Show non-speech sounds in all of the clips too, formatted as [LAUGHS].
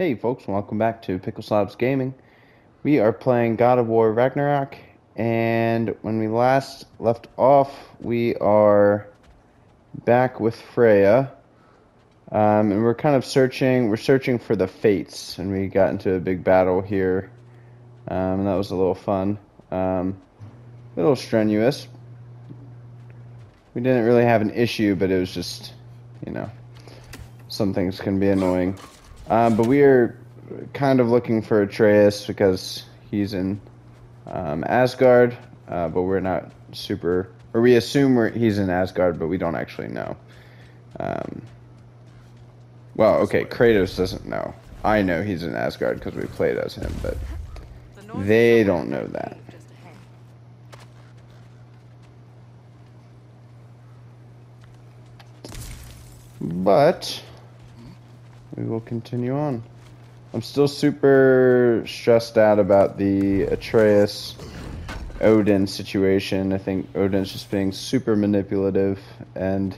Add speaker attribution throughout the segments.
Speaker 1: Hey folks, welcome back to Pickle Slabs Gaming. We are playing God of War Ragnarok, and when we last left off, we are back with Freya. Um, and we're kind of searching, we're searching for the Fates, and we got into a big battle here. Um, and that was a little fun. Um, a little strenuous. We didn't really have an issue, but it was just, you know, some things can be annoying. Um, but we are kind of looking for Atreus because he's in um, Asgard, uh, but we're not super, or we assume he's in Asgard, but we don't actually know. Um, well, okay, Kratos doesn't know. I know he's in Asgard because we played as him, but they don't know that. But we will continue on. I'm still super stressed out about the Atreus Odin situation. I think Odin's just being super manipulative and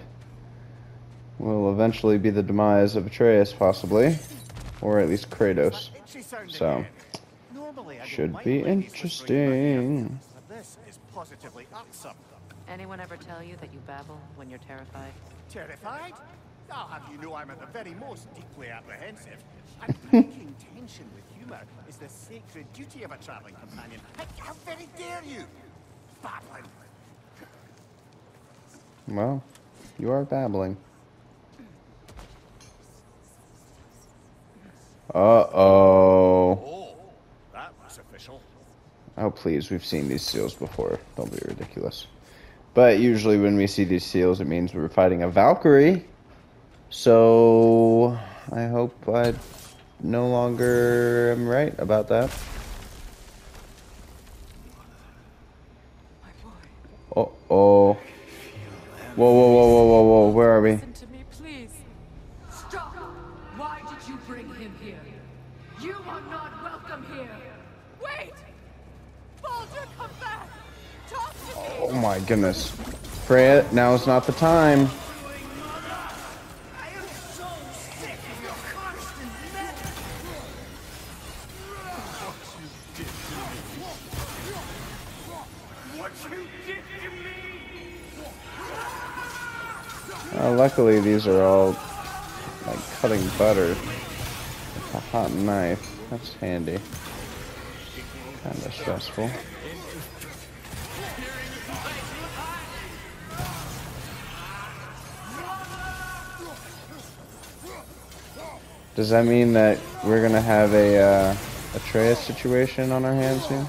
Speaker 1: will eventually be the demise of Atreus, possibly. Or at least Kratos. So, should be interesting.
Speaker 2: This is positively awesome.
Speaker 3: Anyone ever tell you that you babble when you're terrified?
Speaker 2: Terrified? I'll have you know I'm at the very most deeply apprehensive. And breaking [LAUGHS] tension with humour is the sacred duty of a travelling companion. How, how very dare you? Babbling.
Speaker 1: Well, you are babbling. Uh-oh.
Speaker 2: Oh, that was official.
Speaker 1: Oh, please, we've seen these seals before. Don't be ridiculous. But usually when we see these seals, it means we're fighting a Valkyrie. So, I hope I no longer am right about that. Uh-oh. Whoa, whoa, whoa, whoa, whoa, whoa, where are we?
Speaker 4: Listen to me, please. Stop! Why did you bring him here? You are not welcome here. Wait! Baldur, come back! Talk to me!
Speaker 1: Oh my goodness. Freya, now is not the time. Luckily, these are all like cutting butter with a hot knife. That's handy. Kind of stressful. Does that mean that we're gonna have a uh, Atreus situation on our hands here?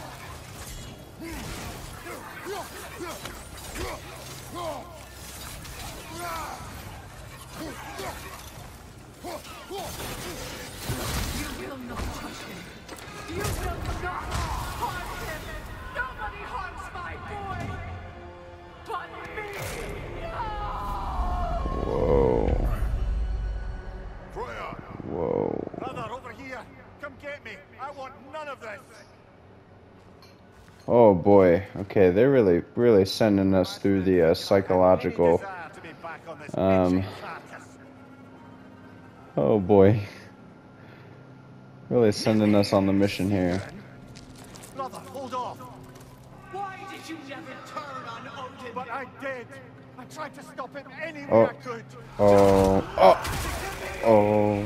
Speaker 4: Boy.
Speaker 1: Okay, they're really, really sending us through the uh, psychological.
Speaker 2: Desire to be back on this
Speaker 1: Um. Oh boy. Really sending us on the mission here.
Speaker 2: Brother, hold off!
Speaker 4: Why did you never turn on Odin?
Speaker 2: But I did! I tried to stop it any way
Speaker 1: Oh.
Speaker 2: I could!
Speaker 1: Oh, oh, oh.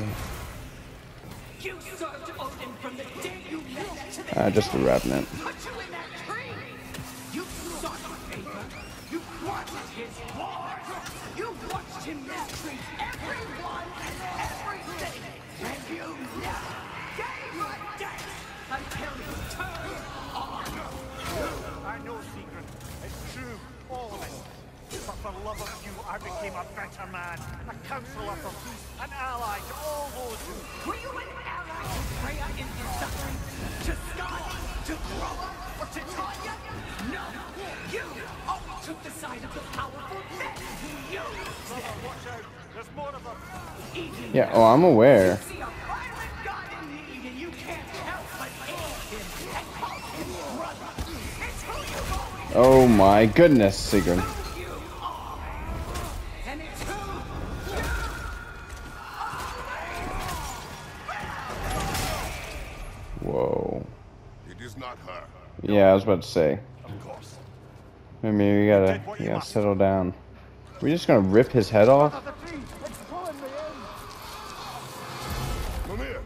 Speaker 4: You served Odin from the day you met to
Speaker 1: Ah, just a revenant.
Speaker 4: You watched him mistreat everyone and everything! And you never gave a damn until you turned on
Speaker 2: I know, Secret. It's true, all of it. But for love of you, I became a better man, a counselor for peace, an ally to all those who...
Speaker 4: Were you an ally to Freya in her suffering? To Scott? To Groa? Or to Tanya? No! You took the side of the powerful men who used them.
Speaker 2: Watch out. There's more of them.
Speaker 1: Yeah, oh, I'm aware. Oh my goodness,
Speaker 4: Sigurd. Whoa. It
Speaker 5: is not her.
Speaker 1: Yeah, I was about to say.
Speaker 2: Of course.
Speaker 1: Maybe you gotta,
Speaker 2: Did
Speaker 1: you
Speaker 2: you
Speaker 1: gotta settle down. We're just gonna rip his head off?
Speaker 2: the tree! It's pulling me in!
Speaker 5: Mimir,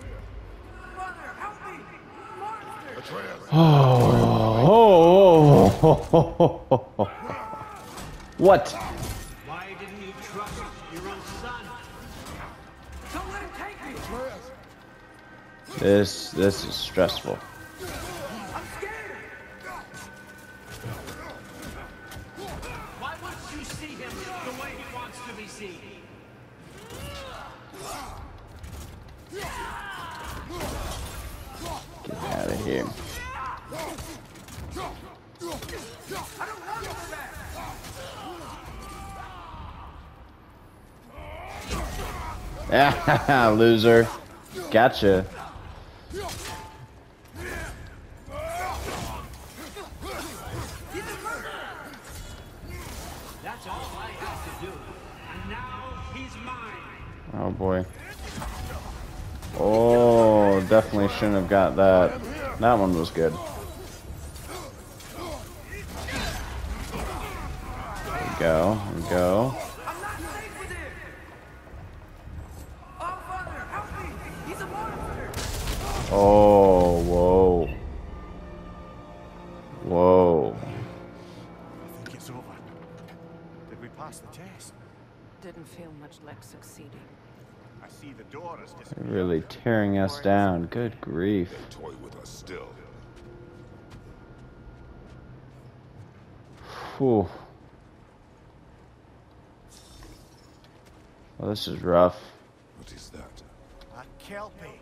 Speaker 4: Mother, help me! Monster!
Speaker 5: Atreus.
Speaker 1: Oh, what?
Speaker 4: Why didn't you trust your own son? Don't let him take me!
Speaker 1: This this is stressful.
Speaker 4: Now he's mine.
Speaker 1: Oh boy. Oh, definitely shouldn't have got that. That one was good. There we go. We go.
Speaker 4: I'm not safe with him! Oh, Father, help me! He's a monster!
Speaker 1: Oh, whoa. Whoa.
Speaker 2: I think it's over. Did we pass the test?
Speaker 3: Didn't feel much like succeeding.
Speaker 2: I see the door is
Speaker 1: really tearing us down. Good grief.
Speaker 5: Toy with us still.
Speaker 1: Whew. Well, this is rough.
Speaker 5: What is that?
Speaker 2: A kelpie.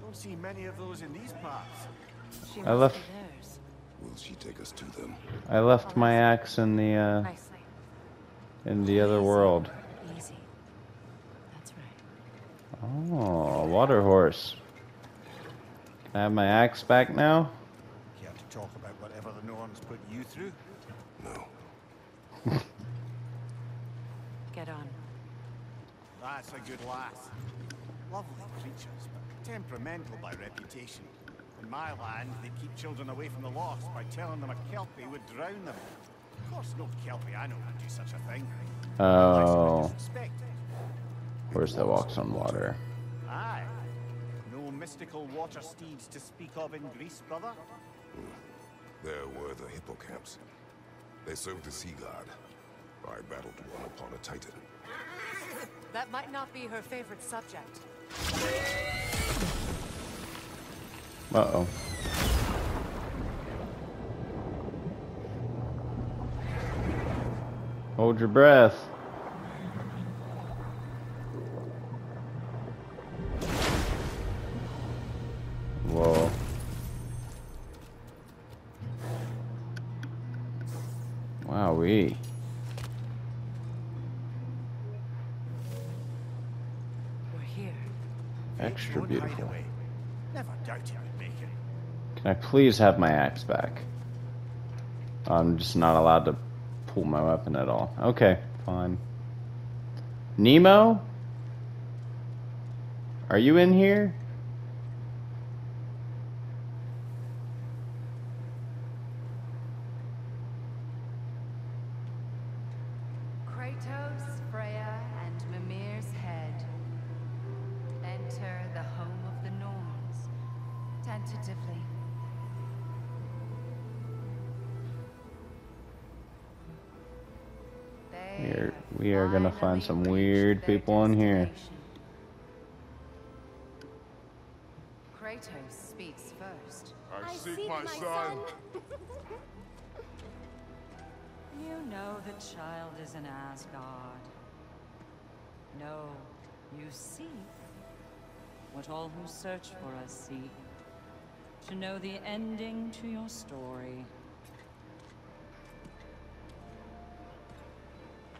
Speaker 2: Don't see many of those in these parts.
Speaker 3: She
Speaker 1: I left-
Speaker 3: be theirs.
Speaker 5: Will she take us to them?
Speaker 1: I left my axe in the uh, in the other world.
Speaker 3: Easy. That's right.
Speaker 1: Oh, a water horse. Can I have my axe back now?
Speaker 2: Care to talk about whatever the Norns put you through?
Speaker 5: No.
Speaker 3: Get on.
Speaker 2: That's a good lass. Lovely creatures, but temperamental by reputation. In my land, they keep children away from the lost by telling them a kelpie would drown them. Of course, no kelpie I know would do such a thing.
Speaker 1: Oh,
Speaker 2: Suspect.
Speaker 1: horse that walks on water.
Speaker 2: Aye. No mystical water steeds to speak of in Greece, brother?
Speaker 5: There were the hippocamps. They served the sea god. I battled one upon a titan.
Speaker 3: That might not be her favorite subject.
Speaker 1: Uh oh. Hold your breath. Whoa. Wowee.
Speaker 3: We're here.
Speaker 1: Extra beautiful.
Speaker 2: Never doubted you'd make it.
Speaker 1: Can I please have my axe back? I'm just not allowed to pull my weapon at all. Okay, fine. Nemo? Are you in here? We are-
Speaker 6: have
Speaker 1: we are gonna find some weird people in here.
Speaker 6: Kratos speaks first.
Speaker 5: I, seek, my, son. [LAUGHS]
Speaker 7: You know the child is in Asgard. No, you seek what all who search for us seek. To know the ending to your story.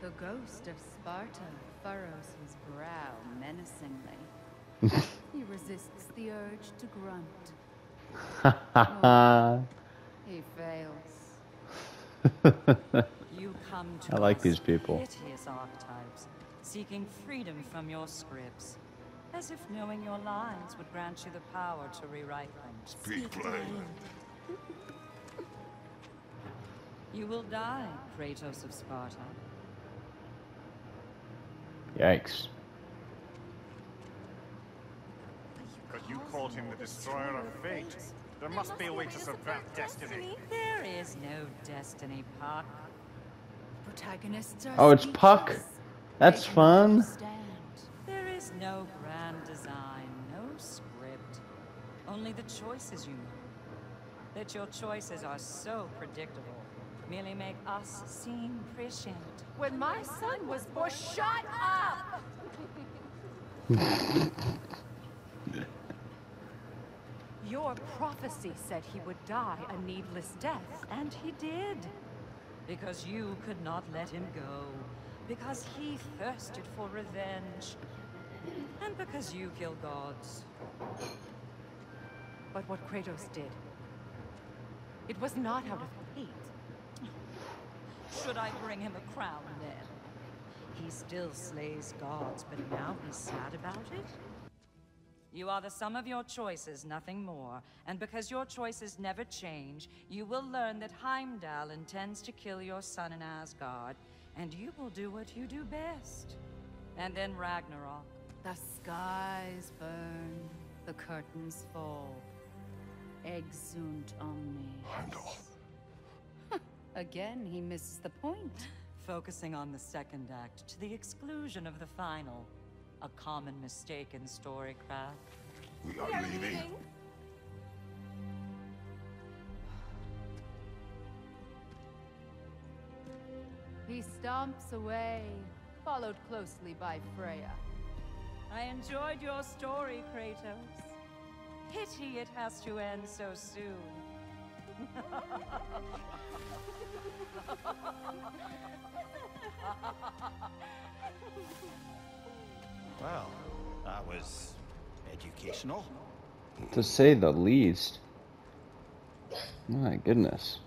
Speaker 6: The ghost of Sparta furrows his brow menacingly. [LAUGHS] he resists the urge to grunt. [LAUGHS] He fails. [LAUGHS]
Speaker 7: You come to
Speaker 1: I like these people.
Speaker 7: Hideous archetypes, seeking freedom from your scripts. As if knowing your lines would grant you the power to rewrite them.
Speaker 5: Speak plain.
Speaker 7: You will die, Kratos of Sparta.
Speaker 1: Yikes.
Speaker 2: But you called him the destroyer of fate. There must be a way to subvert destiny.
Speaker 7: There is no destiny, Puck.
Speaker 6: Protagonists are
Speaker 1: Oh, it's Puck. That's fun.
Speaker 7: There is no grand design, no script. Only the choices you make. That your choices are so predictable merely make us seem prescient.
Speaker 6: When my son was born, shut up! [LAUGHS] Your prophecy said he would die a needless death.
Speaker 7: And he did. Because you could not let him go. Because he thirsted for revenge. And because you kill gods.
Speaker 6: But what Kratos did, it was not out of hate.
Speaker 7: Should I bring him a crown then? He still slays gods, but now he's sad about it? You are the sum of your choices, nothing more. And because your choices never change, you will learn that Heimdall intends to kill your son in Asgard, and you will do what you do best. And then Ragnarok.
Speaker 6: The skies burn, the curtains fall. Exeunt omnes.
Speaker 5: Heimdall.
Speaker 6: Again, he misses the point.
Speaker 7: Focusing on the second act to the exclusion of the final. A common mistake in storycraft.
Speaker 5: We are leaving.
Speaker 6: He stomps away, followed closely by Freya.
Speaker 7: I enjoyed your story, Kratos. Pity it has to end so soon. [LAUGHS]
Speaker 2: Well, that was educational.
Speaker 1: To say the least. My goodness.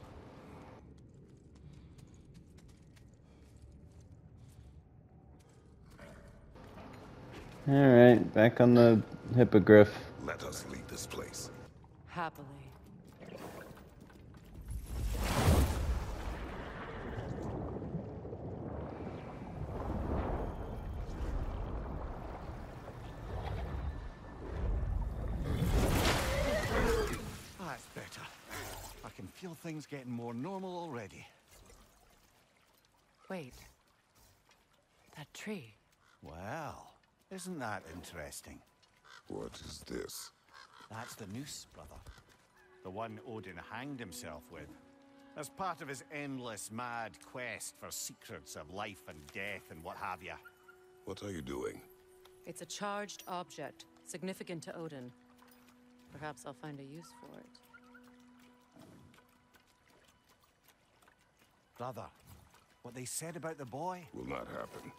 Speaker 1: Alright, back on the hippogriff.
Speaker 5: Let us leave this place.
Speaker 3: Happily.
Speaker 2: That's better. I can feel things getting more normal already.
Speaker 3: Wait. That tree.
Speaker 2: Well, isn't that interesting?
Speaker 5: What is this?
Speaker 2: That's the noose, brother. The one Odin hanged himself with. As part of his endless mad quest for secrets of life and death and what have you.
Speaker 5: What are you doing?
Speaker 3: It's a charged object, significant to Odin. Perhaps I'll find a use for it.
Speaker 2: Brother, what they said about the boy?
Speaker 5: Will not happen.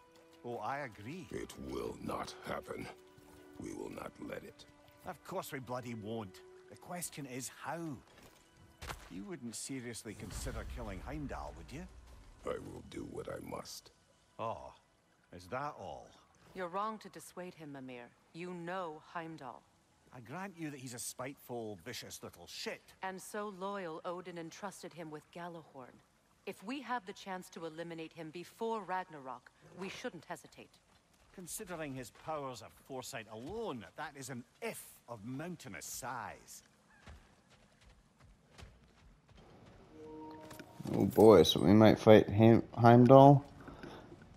Speaker 2: Oh, I agree.
Speaker 5: It will not happen. We will not let it.
Speaker 2: Of course we bloody won't. The question is how. You wouldn't seriously consider killing Heimdall, would you?
Speaker 5: I will do what I must.
Speaker 2: Oh, is that all?
Speaker 3: You're wrong to dissuade him, Mimir. You know Heimdall.
Speaker 2: I grant you that he's a spiteful, vicious little shit.
Speaker 3: And so loyal, Odin entrusted him with Gjallarhorn. If we have the chance to eliminate him before Ragnarok, we shouldn't hesitate.
Speaker 2: Considering his powers of foresight alone, that is an if of mountainous size.
Speaker 1: Oh boy, so we might fight Heim- Heimdall?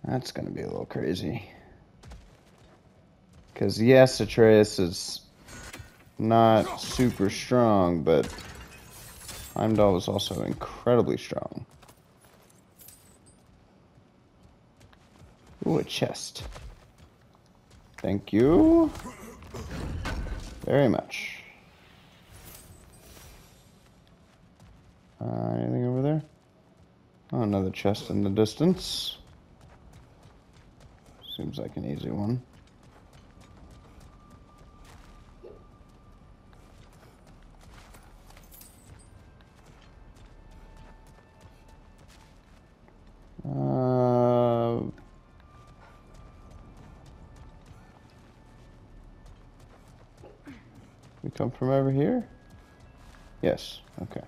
Speaker 1: That's gonna be a little crazy. Because yes, Atreus is not super strong, but Heimdall is also incredibly strong. Ooh, a chest. Thank you. Very much. Uh, anything over there? Oh, another chest in the distance. Seems like an easy one. Uh, we come from over here? Yes, okay.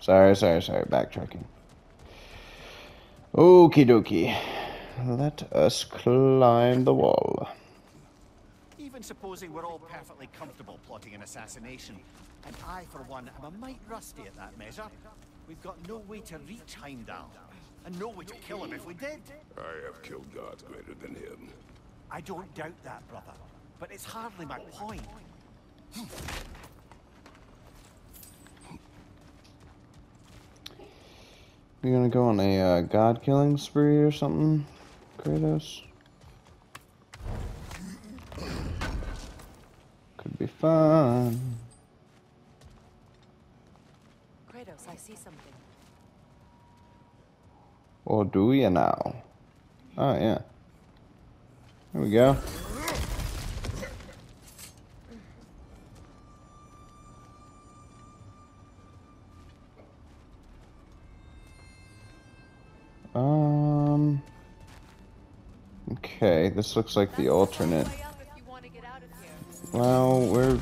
Speaker 1: Sorry, sorry, sorry. Backtracking. Okie dokie. Let us climb the wall.
Speaker 2: Even supposing we're all perfectly comfortable plotting an assassination, and I, for one, am a mite rusty at that measure, we've got no way to reach Heimdall, and no way to kill him if we did.
Speaker 5: I have killed gods greater than him.
Speaker 2: I don't doubt that, brother, but it's hardly my point.
Speaker 1: You gonna go on a uh, god killing spree or something, Kratos? Could be fun.
Speaker 3: Kratos, I see something.
Speaker 1: Or do you now? Oh yeah. There we go. This looks like the alternate. Well, we're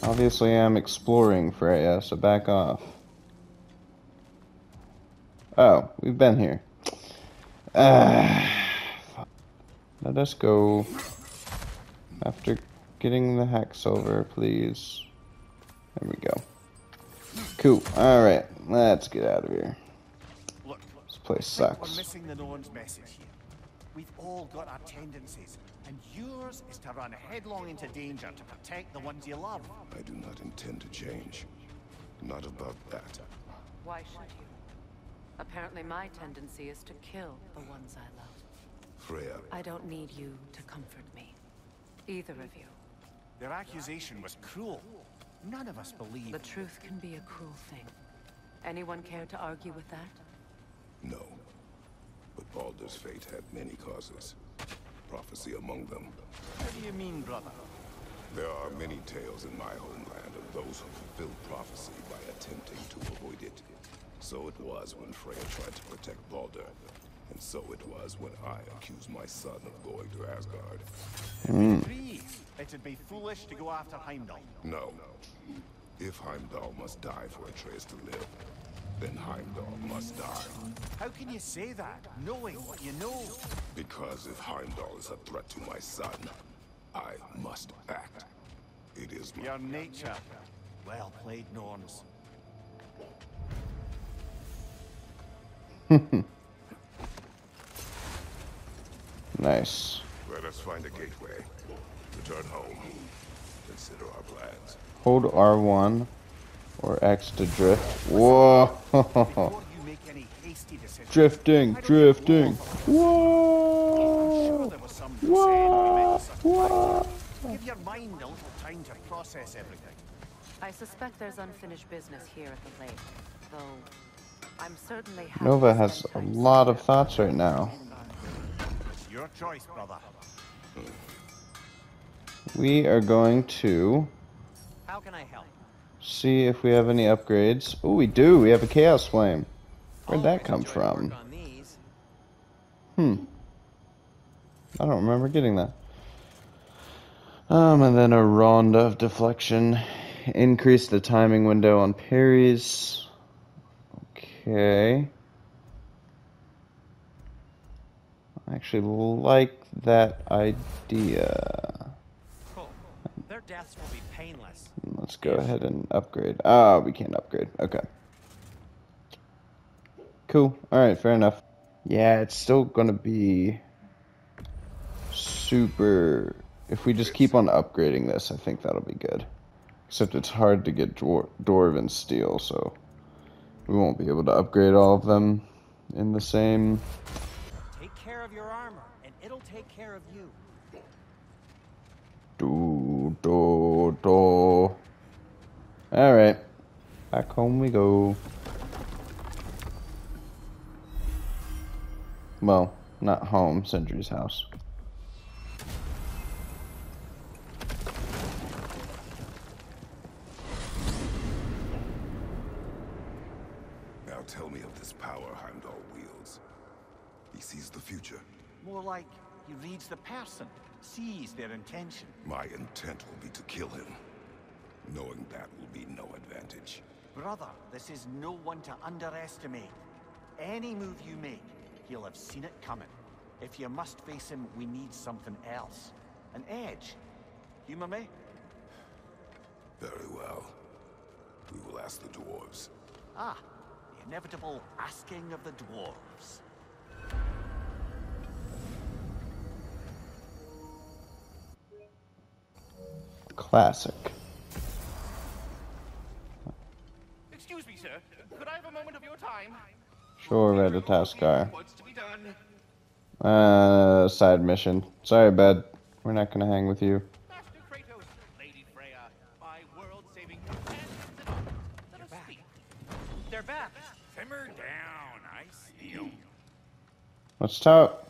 Speaker 1: obviously I'm exploring Freya, so back off. Oh, we've been here. Uh, let us go after getting the hack silver, please. There we go. Cool. All right, let's get out of here. This place
Speaker 2: I think
Speaker 1: sucks.
Speaker 2: We've all got our tendencies, and yours is to run headlong into danger to protect the ones you love.
Speaker 5: I do not intend to change. Not about that.
Speaker 3: Why should you? Apparently my tendency is to kill the ones I love.
Speaker 5: Freya,
Speaker 3: I don't need you to comfort me. Either of you.
Speaker 2: Their accusation was cruel. None of us believe.
Speaker 3: The truth can be a cruel thing. Anyone care to argue with that?
Speaker 5: no. But Baldur's fate had many causes. Prophecy among them.
Speaker 2: What do you mean, brother?
Speaker 5: There are many tales in my homeland of those who fulfilled prophecy by attempting to avoid it. So it was when Freya tried to protect Baldur. And so it was when I accused my son of going to Asgard. Hmm.
Speaker 2: Agree. It'd be foolish to go after Heimdall.
Speaker 5: No. If Heimdall must die for Atreus to live, then Heimdall must die.
Speaker 2: How can you say that, knowing what you know?
Speaker 5: Because if Heimdall is a threat to my son, I must act. It is my...
Speaker 2: Your nature. Well played, Norns. [LAUGHS]
Speaker 1: Nice.
Speaker 5: Let us find a gateway. Return home. Consider our plans.
Speaker 1: Hold R1 or X to drift. Whoa!
Speaker 2: Before you make any hasty decisions, [LAUGHS]
Speaker 1: drifting, drifting.
Speaker 2: know.
Speaker 1: Whoa!
Speaker 2: Sure there was some who said we meant such
Speaker 1: Whoa!
Speaker 2: Give your mind a little time to process everything.
Speaker 3: I suspect there's unfinished business here at the lake. Though, I'm certainly
Speaker 1: Nova has a lot of thoughts right now.
Speaker 2: It's your choice, brother.
Speaker 1: We are going to
Speaker 2: How can I help?
Speaker 1: See if we have any upgrades. Oh, we do. We have a Chaos Flame. Where'd that come from? Hmm. I don't remember getting that. Um, and then a Ronda of Deflection. Increase the timing window on parries. Okay. I actually like that idea.
Speaker 2: Their deaths will be painless.
Speaker 1: Let's go ahead and upgrade. Ah, we can't upgrade. Okay. Cool. Alright, fair enough. Yeah, it's still gonna be super. If we just keep on upgrading this, I think that'll be good. Except it's hard to get dwar- Dwarven Steel, so we won't be able to upgrade all of them in the same.
Speaker 2: Take care of your armor, and it'll take care of you.
Speaker 1: Do, do, do. Alright. Back home we go. Well, not home, Sindri's house.
Speaker 5: Now tell me of this power Heimdall wields. He sees the future.
Speaker 2: More like he reads the person, sees their intention.
Speaker 5: My intent will be to kill him. Knowing that will be no advantage.
Speaker 2: brother, this is no one to underestimate. Any move you make, he'll have seen it coming. If you must face him, we need something else. An edge. Humor me?
Speaker 5: Very well. We will ask the dwarves.
Speaker 2: Ah, the inevitable asking of the dwarves.
Speaker 1: Classic.
Speaker 8: Excuse me, sir. Could I have a moment of your time?
Speaker 1: Sure, Ratatoskr.
Speaker 8: What's to be done?
Speaker 1: Uh, side mission. Sorry, bud. We're not gonna hang with you.
Speaker 8: Master Kratos, Lady Freya, my world-saving companions and all. Let us speak. They're back.
Speaker 9: Simmer down. I see 'em.
Speaker 1: Let's talk.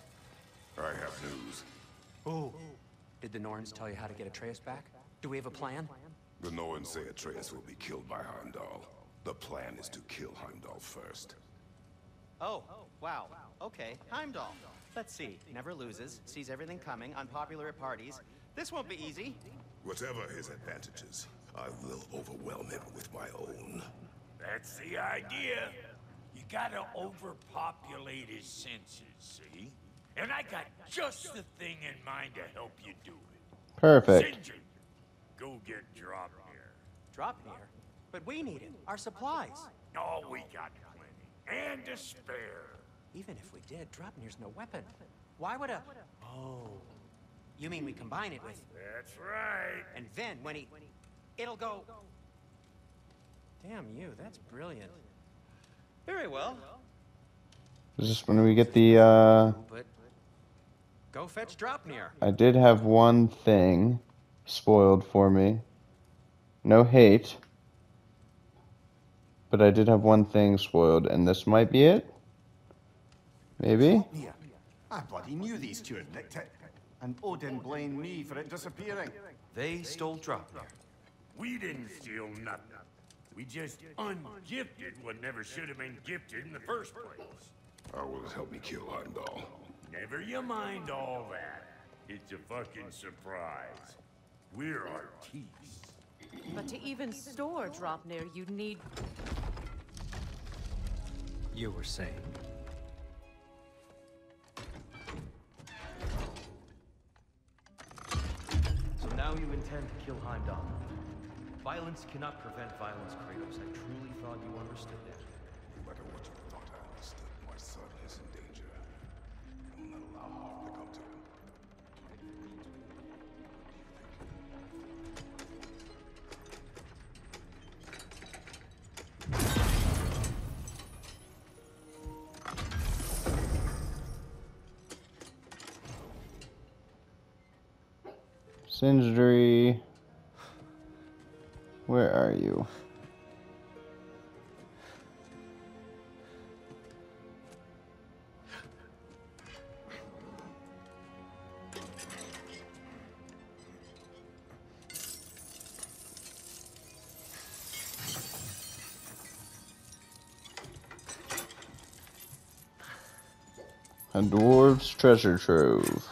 Speaker 5: I have news.
Speaker 10: Oh. Did the Norns tell you how to get Atreus back? Do we have a plan?
Speaker 5: The Norns say Atreus will be killed by Heimdall. The plan is to kill Heimdall first.
Speaker 10: Oh, wow. Okay, Heimdall. Let's see. Never loses, sees everything coming, unpopular at parties. This won't be easy.
Speaker 5: Whatever his advantages, I will overwhelm him with my own.
Speaker 9: That's the idea. You gotta overpopulate his senses, see? And I got just the thing in mind to help you do it.
Speaker 1: Perfect.
Speaker 9: Sinjin, go get Draupnir.
Speaker 10: Draupnir? But we need it. Our supplies.
Speaker 9: Oh, we got plenty. And to spare.
Speaker 10: Even if we did, Draupnir's no weapon. Why would a... Oh. You mean we combine it with...
Speaker 9: That's right.
Speaker 10: And then when he... It'll go... Damn you, that's brilliant. Very well.
Speaker 1: Is this when we get the, uh...
Speaker 10: But... Go fetch Draupnir.
Speaker 1: I did have one thing spoiled for me. No hate. But I did have one thing spoiled, and this might be it? Maybe?
Speaker 2: Yeah. I bloody knew these two had nicked it. And oh, Odin blamed me for it disappearing.
Speaker 10: They stole Draupnir.
Speaker 9: We didn't steal nothing. We just ungifted what never should have been gifted in the first place.
Speaker 5: I will it help me kill Heimdall?
Speaker 9: Never you mind all that. It's a fucking surprise. We're artistes.
Speaker 3: But to even store Draupnir, you'd need...
Speaker 10: You were saying?
Speaker 11: So now you intend to kill Heimdall. Violence cannot prevent violence, Kratos. I truly thought you understood that.
Speaker 1: Sindri. Where are you? A dwarf's treasure trove.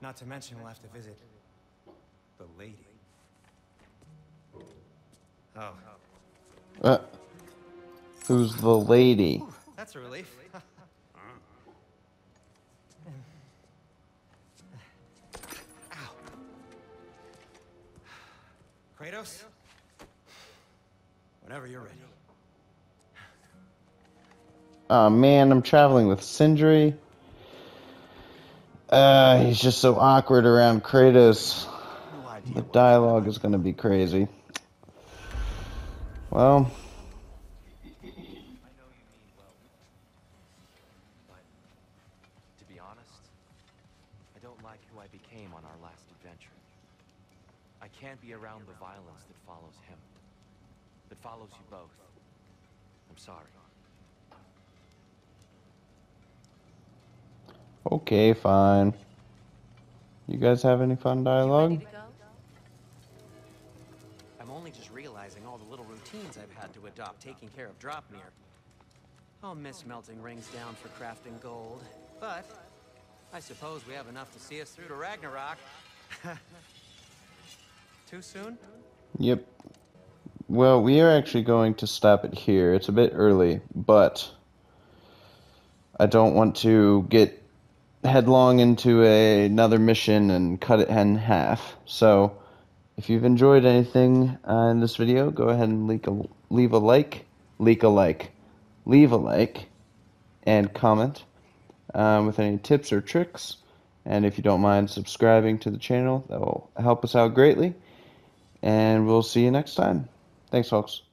Speaker 10: Not to mention we'll have to visit the lady. Oh,
Speaker 1: Uh, who's the lady?
Speaker 10: that's a relief. [LAUGHS] Kratos? Whenever you're ready.
Speaker 1: Oh man, I'm traveling with Sindri. Uh, he's just so awkward around Kratos. The dialogue is gonna be crazy. Well,
Speaker 11: I know you mean well, but to be honest, I don't like who I became on our last adventure. I can't be around the violence that follows him, that follows you both. I'm sorry.
Speaker 1: okay, fine. You guys have any fun dialogue?
Speaker 3: Ready to go?
Speaker 10: I'm only just realizing all the little routines I've had to adopt taking care of Draupnir. I'll miss melting rings down for crafting gold, but I suppose we have enough to see us through to Ragnarok. [LAUGHS] Too soon?
Speaker 1: Yep. Well, we are actually going to stop it here. It's a bit early, but I don't want to get headlong into a, another mission and cut it in half. So, if you've enjoyed anything uh, in this video, go ahead and leak a, leave a like, leak a like, leave a like, and comment um, with any tips or tricks. And if you don't mind subscribing to the channel, that will help us out greatly. And we'll see you next time. Thanks, folks.